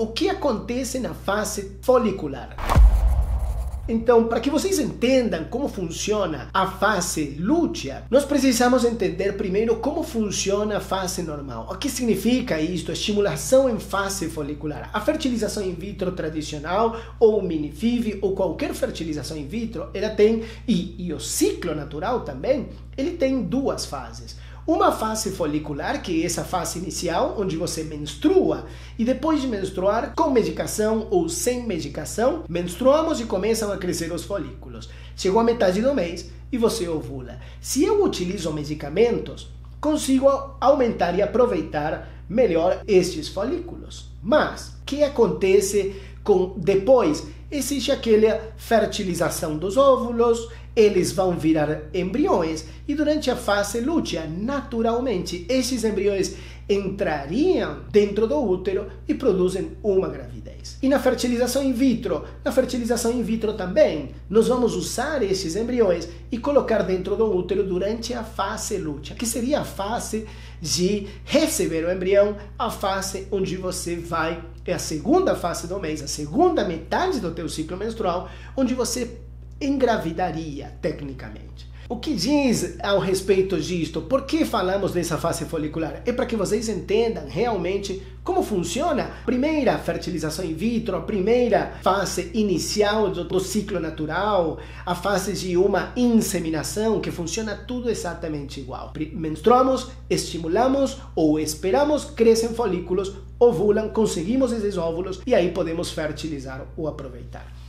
O que acontece na fase folicular? Então, para que vocês entendam como funciona a fase lútea, nós precisamos entender primeiro como funciona a fase normal. O que significa isto? Estimulação em fase folicular. A fertilização in vitro tradicional, ou o minifiv, ou qualquer fertilização in vitro, ela tem, e, e o ciclo natural também, ele tem duas fases. Uma fase folicular, que é essa fase inicial, onde você menstrua, e depois de menstruar, com medicação ou sem medicação, menstruamos e começam a crescer os folículos. Chegou a metade do mês e você ovula. Se eu utilizo medicamentos, consigo aumentar e aproveitar melhor estes folículos. Mas o que acontece com depois? Existe aquela fertilização dos óvulos, eles vão virar embriões e durante a fase lútea, naturalmente, esses embriões entrariam dentro do útero e produzem uma gravidez. E na fertilização in vitro, na fertilização in vitro também, nós vamos usar esses embriões e colocar dentro do útero durante a fase lútea, que seria a fase de receber o embrião, a fase onde você vai, é a segunda fase do mês, a segunda metade do teu ciclo menstrual, onde você engravidaria tecnicamente. O que diz ao respeito disto? Por que falamos dessa fase folicular? É para que vocês entendam realmente como funciona a primeira fertilização in vitro, a primeira fase inicial do, do ciclo natural, a fase de uma inseminação, que funciona tudo exatamente igual. Menstruamos, estimulamos ou esperamos, crescem folículos, ovulam, conseguimos esses óvulos e aí podemos fertilizar ou aproveitar.